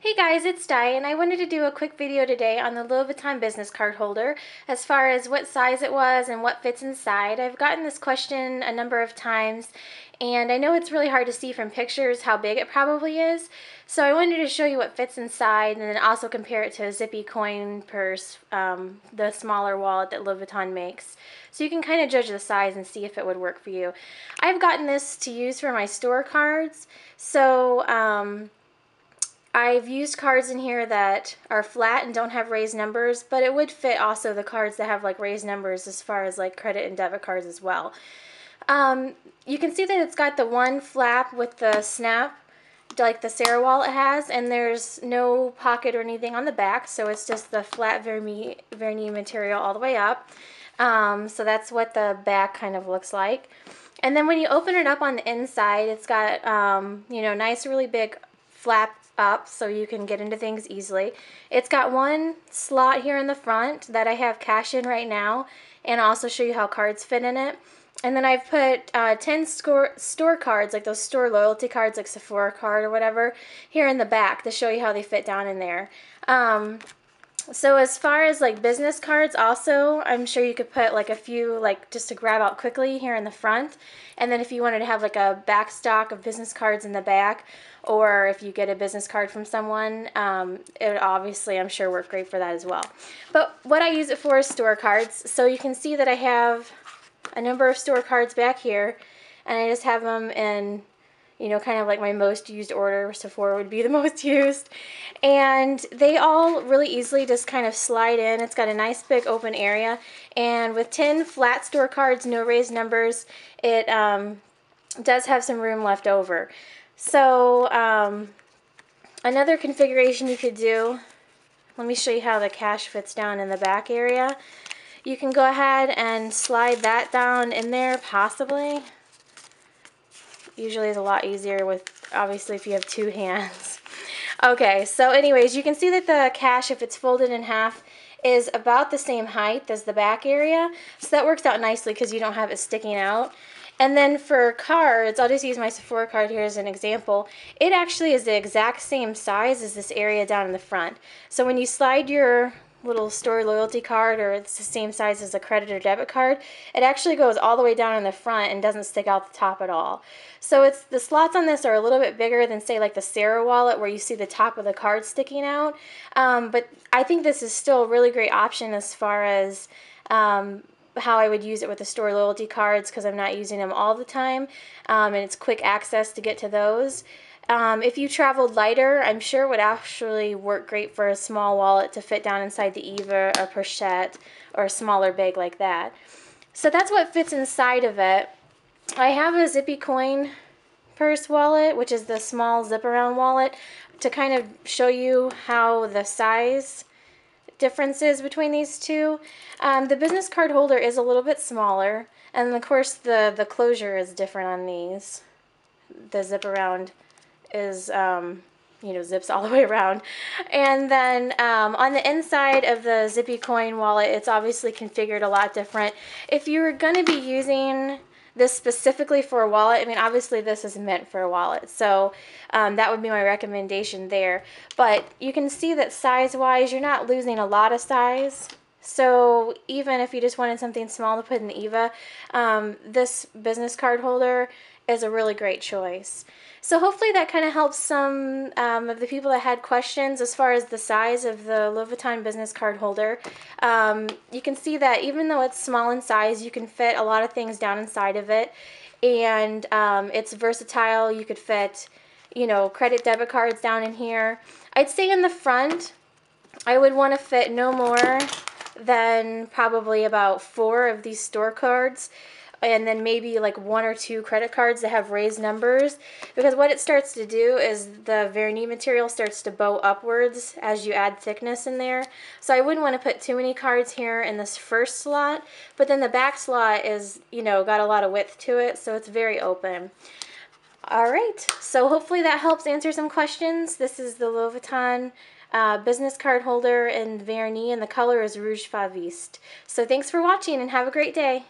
Hey guys, it's Di, and I wanted to do a quick video today on the Louis Vuitton business card holder as far as what size it was and what fits inside. I've gotten this question a number of times, and I know it's really hard to see from pictures how big it probably is, so I wanted to show you what fits inside and then also compare it to a zippy coin purse, um, the smaller wallet that Louis Vuitton makes. So you can kind of judge the size and see if it would work for you. I've gotten this to use for my store cards, so um, I've used cards in here that are flat and don't have raised numbers, but it would fit also the cards that have like raised numbers as far as like credit and debit cards as well. Um, you can see that it's got the one flap with the snap, like the Sarah wallet has, and there's no pocket or anything on the back, so it's just the flat vernis material all the way up. Um, so that's what the back kind of looks like. And then when you open it up on the inside, it's got, um, you know, nice, really big flap up so you can get into things easily. It's got one slot here in the front that I have cash in right now and I'll also show you how cards fit in it. And then I've put uh, 10 store, store cards, like those store loyalty cards, like Sephora card or whatever, here in the back to show you how they fit down in there. Um, so as far as like business cards also, I'm sure you could put like a few like just to grab out quickly here in the front. And then if you wanted to have like a back stock of business cards in the back, or if you get a business card from someone, um, it obviously I'm sure work great for that as well. But what I use it for is store cards. So you can see that I have a number of store cards back here and I just have them in you know, kind of like my most used order. Sephora would be the most used. And they all really easily just kind of slide in. It's got a nice big open area. And with 10 flat store cards, no raised numbers, it um, does have some room left over. So um, another configuration you could do, let me show you how the cash fits down in the back area. You can go ahead and slide that down in there possibly usually is a lot easier with, obviously, if you have two hands. Okay, so anyways, you can see that the cash, if it's folded in half, is about the same height as the back area. So that works out nicely because you don't have it sticking out. And then for cards, I'll just use my Sephora card here as an example. It actually is the exact same size as this area down in the front. So when you slide your little store loyalty card or it's the same size as a credit or debit card, it actually goes all the way down in the front and doesn't stick out the top at all. So it's the slots on this are a little bit bigger than say like the Sarah wallet where you see the top of the card sticking out. Um, but I think this is still a really great option as far as um, how I would use it with the store loyalty cards because I'm not using them all the time um, and it's quick access to get to those. Um, if you traveled lighter, I'm sure it would actually work great for a small wallet to fit down inside the Eva or Pochette or a smaller bag like that. So that's what fits inside of it. I have a Zippy Coin purse wallet, which is the small zip around wallet, to kind of show you how the size differences between these two. Um, the business card holder is a little bit smaller, and of course the, the closure is different on these. The zip around is, um, you know, zips all the way around. And then um, on the inside of the Zippy Coin wallet, it's obviously configured a lot different. If you were going to be using this specifically for a wallet, I mean, obviously this is meant for a wallet, so um, that would be my recommendation there. But you can see that size-wise, you're not losing a lot of size. So even if you just wanted something small to put in the Eva, um, this business card holder is a really great choice. So hopefully that kind of helps some um, of the people that had questions as far as the size of the Louis Vuitton business card holder. Um, you can see that even though it's small in size, you can fit a lot of things down inside of it. And um, it's versatile. You could fit, you know, credit debit cards down in here. I'd say in the front, I would want to fit no more than probably about four of these store cards and then maybe like one or two credit cards that have raised numbers. Because what it starts to do is the vernis material starts to bow upwards as you add thickness in there. So I wouldn't want to put too many cards here in this first slot but then the back slot is you know got a lot of width to it so it's very open. Alright so hopefully that helps answer some questions. This is the Louis Vuitton uh, business card holder in vernis and the color is Rouge Fauviste. So thanks for watching and have a great day.